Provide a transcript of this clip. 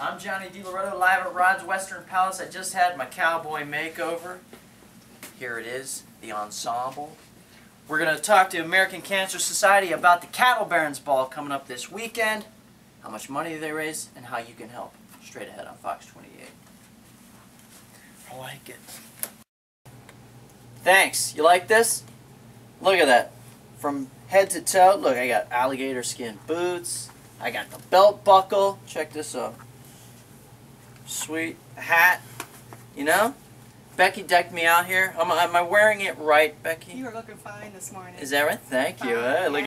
I'm Johnny DiLoretto, live at Rod's Western Palace. I just had my cowboy makeover. Here it is, the ensemble. We're going to talk to American Cancer Society about the Cattle Barons Ball coming up this weekend, how much money they raise, and how you can help. Straight ahead on Fox 28. I like it. Thanks. You like this? Look at that. From head to toe, look, I got alligator skin boots. I got the belt buckle. Check this out. Sweet hat. You know? Becky decked me out here. Am I, am I wearing it right, Becky? You were looking fine this morning. Is that right? Thank you. Hey, uh, look